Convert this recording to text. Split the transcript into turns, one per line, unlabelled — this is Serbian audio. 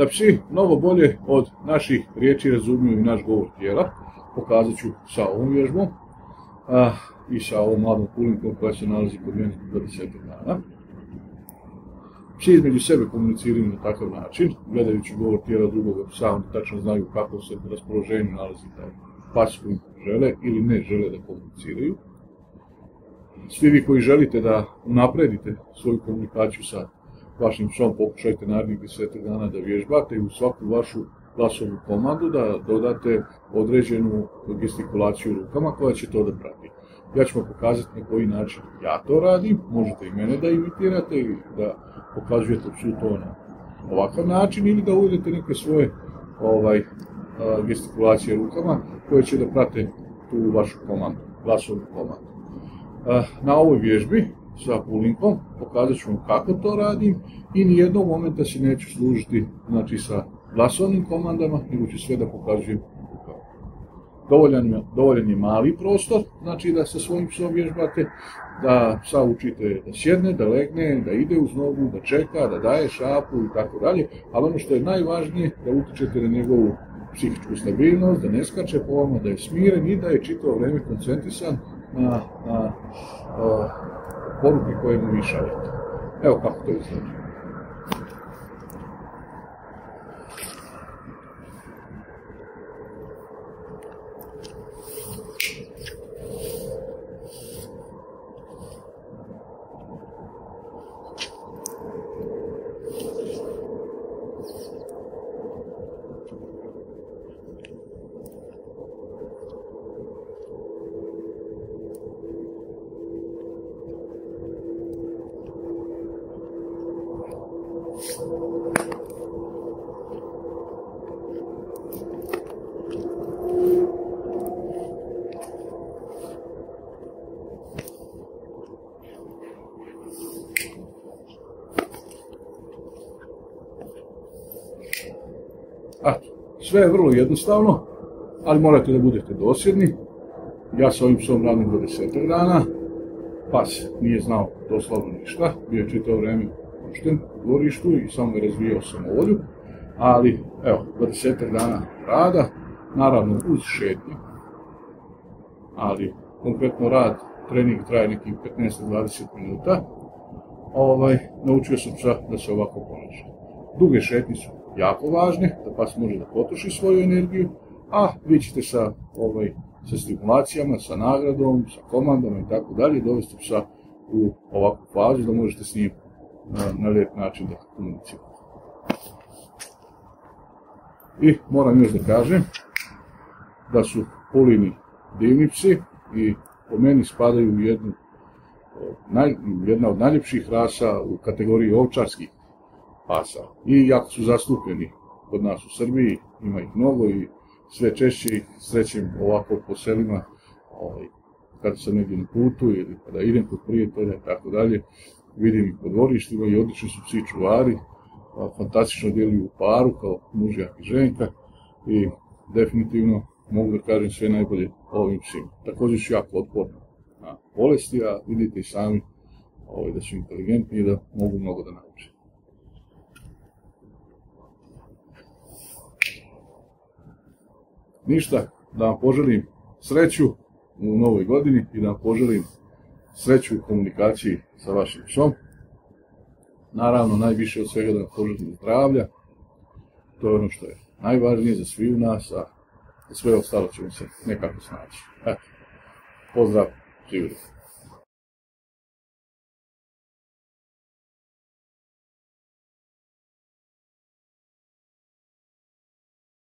Da psi mnogo bolje od naših riječi razumiju i naš govor tijela, pokazat ću sa ovom vježbom a, i sa ovom mladom pulinkom koja se nalazi kod mene 20 dana. Psi između sebe komuniciraju na takav način, gledajući govor tijela drugog psa, oni tačno znaju kako se raspoloženju nalazi taj pas kojim žele ili ne žele da komuniciraju. Svi vi koji želite da napredite svoju komunikaciju sa vašim psom, pokušajte narednih desetak dana da vježbate i u svaku vašu glasovnu komandu da dodate određenu gestikulaciju rukama koja će to da prati. Ja ću vam pokazati na koji način ja to radim, možete i mene da imitirate i da pokazujete psu to na ovakav način ili da uvedete neke svoje ovaj, gestikulacije rukama koje će da prate tu vašu komandu, glasovnu komandu. Na ovoj vježbi sa pulinkom pokazat ću vam kako to radim i nijednog momenta se neću služiti znači, sa glasovnim komandama, nego ću sve da pokazujem dovoljan, dovoljan je mali prostor, znači da sa svojim psom vježbate, da psa učite da sjedne, da legne, da ide uz nogu, da čeka, da daje šapu i tako dalje, ali ono što je najvažnije, da utičete na njegovu psihičku stabilnost, da ne skače po vama, da je smiren i da je čitavo vreme koncentrisan na, na, na poruke koje mu vi šaljete. Evo kako to izgleda. Sve je vrlo jednostavno, ali morate da budete dosljedni. Ja sa ovim psom radim do desetak dana, pas nije znao doslovno ništa, bio je čitao vreme pušten u dvorištu i samo je razvijao samovolju, ali evo, 20 dana rada, naravno uz šetnje, ali konkretno rad, trening traje nekih 15-20 minuta, ovaj, naučio sam psa da se ovako ponaša. Duge šetnje su jako važne, da pas može da potroši svoju energiju, a vi ćete sa, ovaj, sa stimulacijama, sa nagradom, sa komandama i tako dalje dovesti psa u ovakvu fazu da možete s njim na, na lijep način da komunicirate. I moram još da kažem da su polini divnici i po meni spadaju u jednu naj, jedna od najljepših rasa u kategoriji ovčarskih pasa. I jako su zastupljeni kod nas u Srbiji, ima ih mnogo i sve češće ih srećem ovako po selima, ovaj, kada sam negdje na putu ili kada idem kod prijatelja i tako dalje, vidim ih po dvorištima i odlični su psi čuvari, fantastično djeluju u paru kao mužjak i ženka i definitivno mogu da kažem sve najbolje ovim psima. Također su jako otporni na bolesti, a vidite i sami ovaj, da su inteligentni i da mogu mnogo da nauče. Ništa, da vam poželim sreću u novoj godini i da vam poželim sreću u komunikaciji sa vašim psom. Naravno, najviše od svega da vam poželim zdravlja. To je ono što je najvažnije za svi u nas, a sve ostalo ćemo se nekako snaći. Eto, pozdrav, živjeli.